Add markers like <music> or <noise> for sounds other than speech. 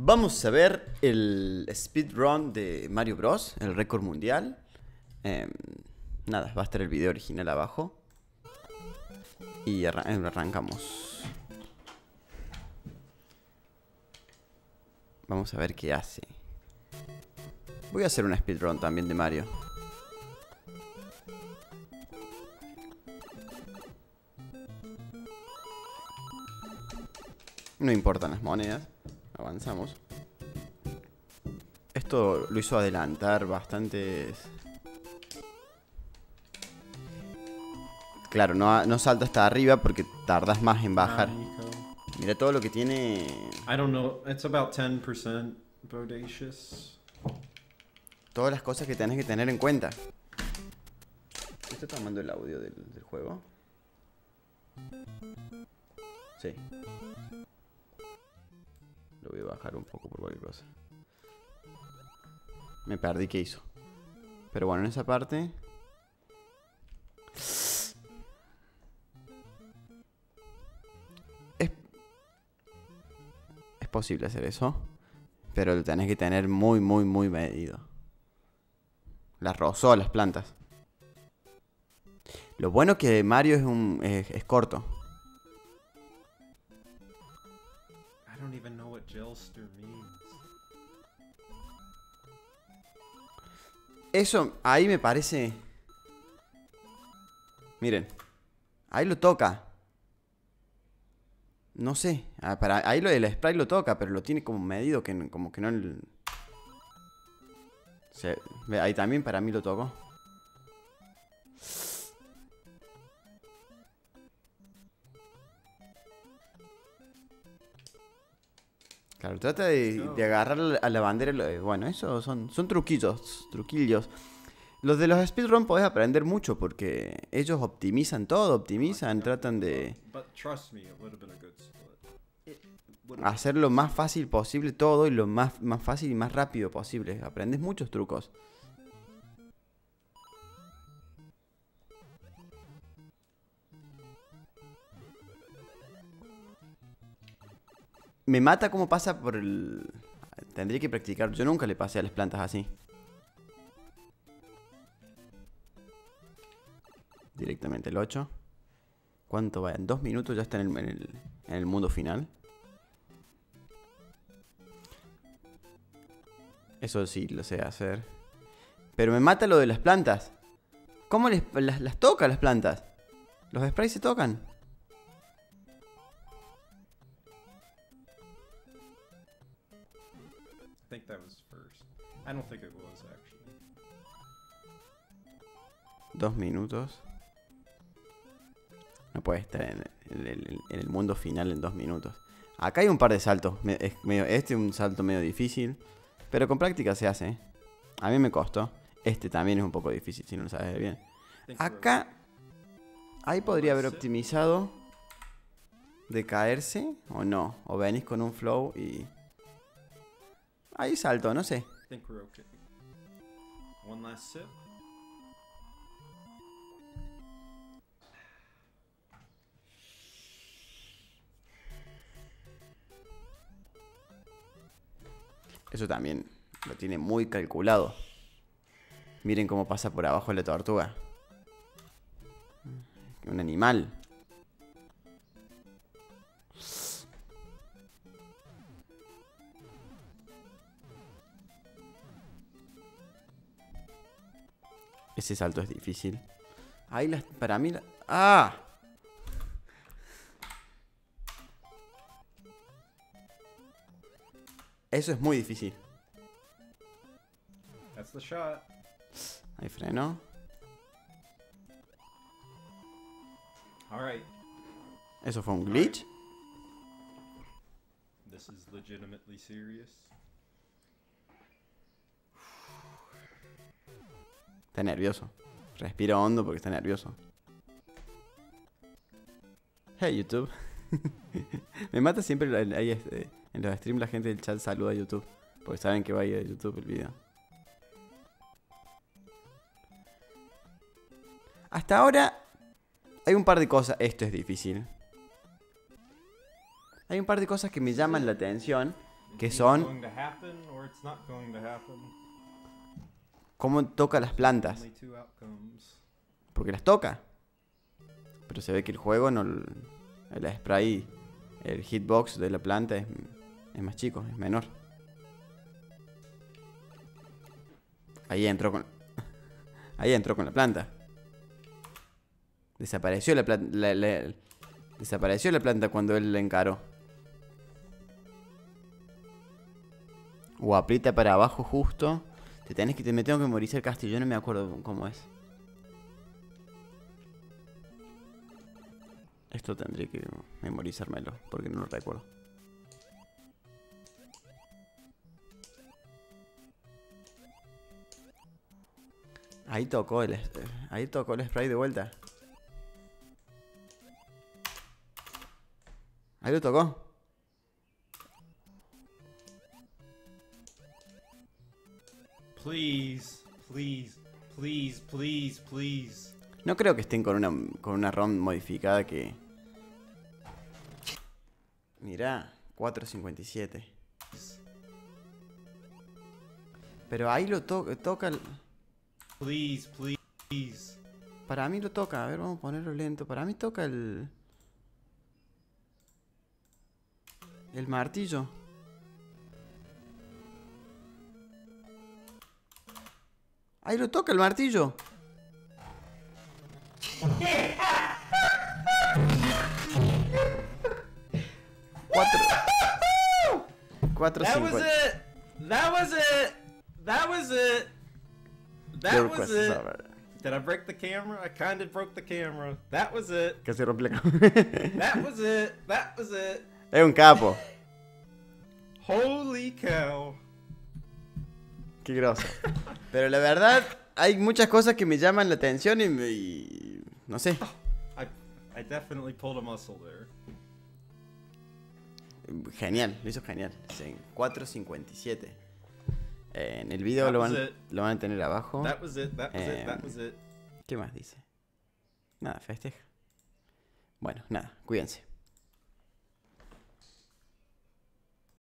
Vamos a ver el speedrun de Mario Bros, el récord mundial. Em, nada, va a estar el video original abajo. Y arran- em, arrancamos. Vamos a ver qué hace. Voy a hacer una speedrun también de Mario. No importan las monedas. Avanzamos. Esto lo hizo adelantar bastantes... Claro, no, no salta hasta arriba porque tardas más en bajar. Mira todo lo que tiene... I don't know. It's about 10% bodacious. Todas las cosas que tenés que tener en cuenta. ¿Está tomando el audio del, del juego? Sí. Lo voy a bajar un poco por cualquier cosa. Me perdí qué hizo. Pero bueno, en esa parte... Es, es posible hacer eso. Pero lo tenés que tener muy, muy, muy medido. Las rozó las plantas. Lo bueno que Mario es un es, es corto. Eso ahí me parece. Miren, ahí lo toca. No sé, ah, para ahí del spray lo toca, pero lo tiene como medido que como que no. el- ahí también para mí lo tocó. Claro, trata de, de agarrar a la- bandera. eh, Bueno, eso son, son truquillos, truquillos. Los de los speedrun podés aprender mucho porque ellos optimizan todo, optimizan, tratan de hacer lo más fácil posible todo y lo más, más fácil y más rápido posible. Aprendes muchos trucos. Me mata cómo pasa por el... Tendría que practicar. Yo nunca le pasé a las plantas así. Directamente el 8. ¿Cuánto va? En dos minutos ya está en el, mundo final. Eso sí, lo sé hacer. Pero me mata lo de las plantas. ¿Cómo les, las, las toca las plantas? ¿Los sprays se tocan? I don't think it was actually. Dos minutos. No puede estar en, el- en el mundo final en dos minutos. Acá hay un par de saltos. este es un salto medio difícil. Pero con práctica se hace. ¿eh? A mí me costó. Este también es un poco difícil si no lo sabes bien. Acá. Ahí podría haber optimizado. De caerse o no. O venís con un flow y. Ahí salto, no sé. Think we're okay. One last sip. Eso también lo tiene muy calculado. Miren cómo pasa por abajo la tortuga. Un animal. Ese salto es difícil. Ahí las. Para mí. la- ¡Ah! Eso es muy difícil. That's the shot. Ahí freno. All right. ¿Eso fue un glitch? This is legitimately serious. Está nervioso. Respira hondo porque está nervioso. Hey YouTube. <laughs> Me mata siempre este, en los streams la gente del chat saluda a YouTube. Porque saben que va a ir a YouTube el video. Hasta ahora hay un par de cosas. Esto es difícil. Hay un par de cosas que me llaman la atención. ¿Qué It's son? ¿Cómo toca las plantas? Porque las toca. Pero se ve que el juego no. El spray, el hitbox de la planta es, es más chico, es menor. Ahí entró con. <laughs> Ahí entró con la planta. Desapareció la planta. desapareció la planta cuando él la encaró. O aprieta para abajo justo. Te tenés que me tengo que memorizar el castillo, yo no me acuerdo cómo es. Esto tendría que memorizármelo, porque no lo recuerdo. Ahí tocó el es- ahí tocó el spray de vuelta. Ahí lo tocó. Please, please, please, please, please. No creo que estén con una con una ROM modificada que Mirá, 457. Pero ahí lo to- toca el- Please, please. Para mí lo toca, a ver, vamos a ponerlo lento. Para mí toca el. El martillo. Ahí lo toca el martillo. Cuatro. Cuatro That was it. That was it. That was it. That was it. Did I break the camera? I kind of broke the camera. That was it. Casi rompe la cámara. <laughs> That was it. That was it. Es un capo. Holy cow. Qué groso. Pero la verdad, hay muchas cosas que me llaman la atención y, me- y no sé. I I definitely pulled a muscle there. Genial, lo hizo genial. Sí, 4.57. Eh, en el video lo van, lo van a tener abajo. That was it. That was it. That was it. ¿Qué más dice? Nada, festeja. Bueno, nada, cuídense.